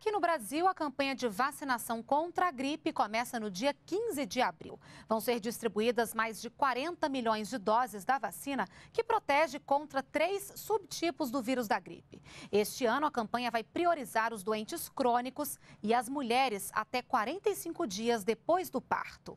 Aqui no Brasil, a campanha de vacinação contra a gripe começa no dia 15 de abril. Vão ser distribuídas mais de 40 milhões de doses da vacina que protege contra três subtipos do vírus da gripe. Este ano, a campanha vai priorizar os doentes crônicos e as mulheres até 45 dias depois do parto.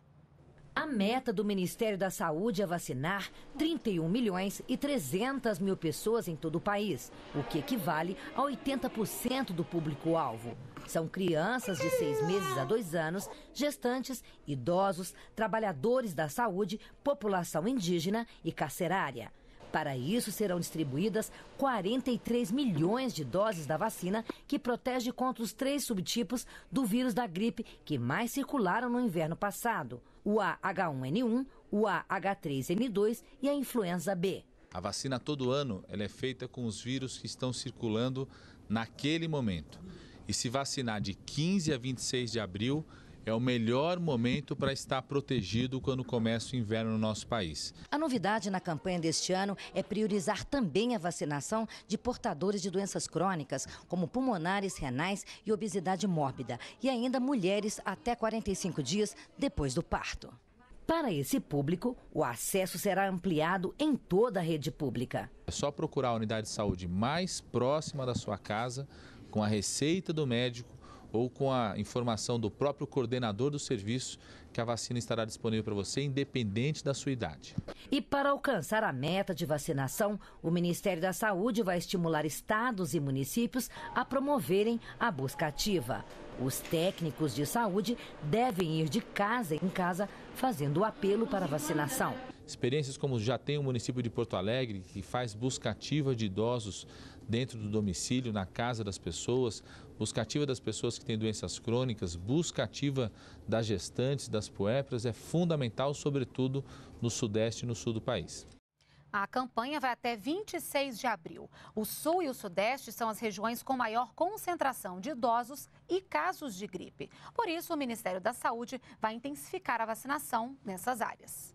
A meta do Ministério da Saúde é vacinar 31 milhões e 300 mil pessoas em todo o país, o que equivale a 80% do público-alvo. São crianças de seis meses a dois anos, gestantes, idosos, trabalhadores da saúde, população indígena e carcerária. Para isso, serão distribuídas 43 milhões de doses da vacina que protege contra os três subtipos do vírus da gripe que mais circularam no inverno passado: o AH1N1, o AH3N2 e a influenza B. A vacina todo ano ela é feita com os vírus que estão circulando naquele momento. E se vacinar de 15 a 26 de abril, é o melhor momento para estar protegido quando começa o inverno no nosso país. A novidade na campanha deste ano é priorizar também a vacinação de portadores de doenças crônicas, como pulmonares, renais e obesidade mórbida, e ainda mulheres até 45 dias depois do parto. Para esse público, o acesso será ampliado em toda a rede pública. É só procurar a unidade de saúde mais próxima da sua casa, com a receita do médico ou com a informação do próprio coordenador do serviço que a vacina estará disponível para você, independente da sua idade. E para alcançar a meta de vacinação, o Ministério da Saúde vai estimular estados e municípios a promoverem a busca ativa. Os técnicos de saúde devem ir de casa em casa fazendo o apelo para a vacinação. Experiências como já tem o município de Porto Alegre, que faz busca ativa de idosos dentro do domicílio, na casa das pessoas, busca ativa das pessoas que têm doenças crônicas, busca ativa das gestantes, das puérperas, é fundamental, sobretudo no sudeste e no sul do país. A campanha vai até 26 de abril. O sul e o sudeste são as regiões com maior concentração de idosos e casos de gripe. Por isso, o Ministério da Saúde vai intensificar a vacinação nessas áreas.